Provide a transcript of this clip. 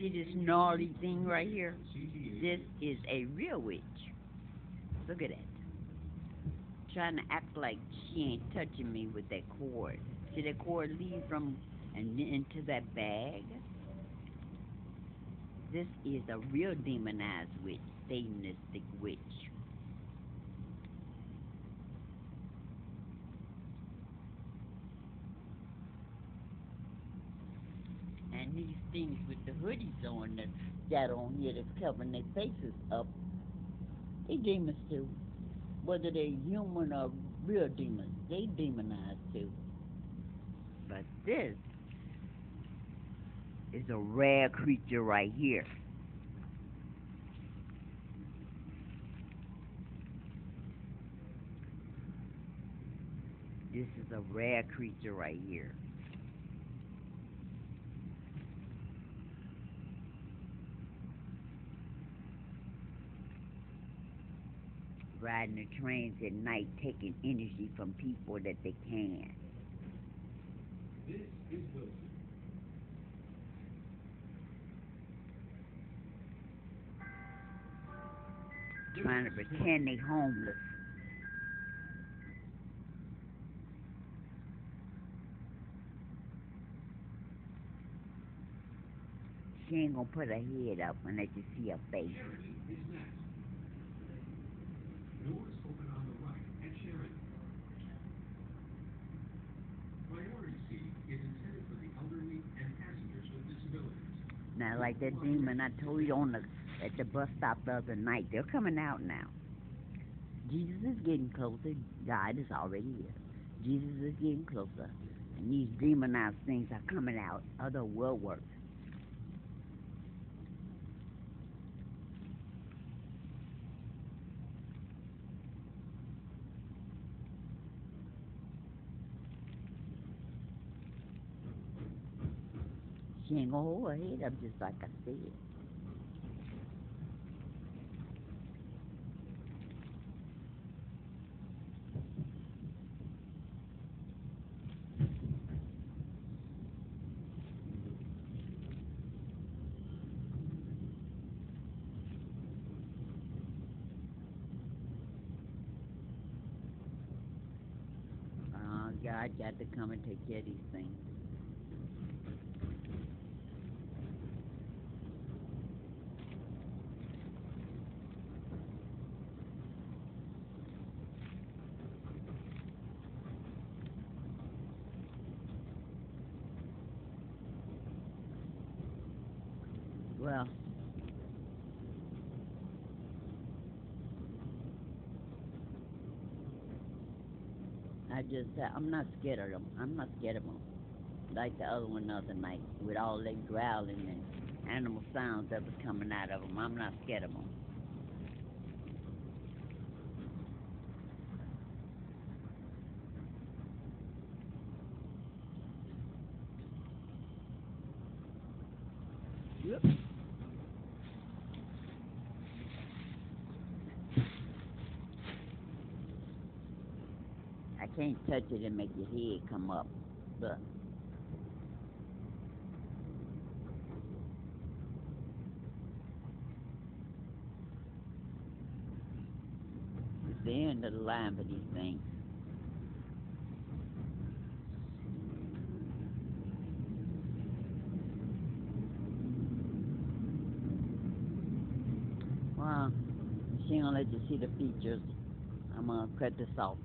see this gnarly thing right here? This is a real witch. Look at that. Trying to act like she ain't touching me with that cord. See that cord lead from and into that bag? This is a real demonized witch, Satanistic witch. And these things with the hoodies on that got on here that's covering their faces up, they demons too. Whether they're human or real demons, they demonize too. But this is a rare creature right here. This is a rare creature right here. Riding the trains at night, taking energy from people that they can. This is Wilson. Trying to pretend they homeless. She ain't gonna put her head up unless you see her face. Sheridan is next. Doors open on the right at Sheridan. Priority seat is intended for the elderly and passengers with disabilities. Now, like that demon I told you on the at the bus stop the other night, they're coming out now. Jesus is getting closer. God is already here. Jesus is getting closer, and these demonized things are coming out. Other world work. She ain't gonna hold just like I said. Uh, God got to come and take care of these things. Well, I just, I'm not scared of them. I'm not scared of them. Like the other one the other night, with all that growling and animal sounds that was coming out of them. I'm not scared of them. Yep. Can't touch it and make your head come up. Look. It's the end of the line for these things. Well, she gonna let you see the features. I'm gonna cut this off.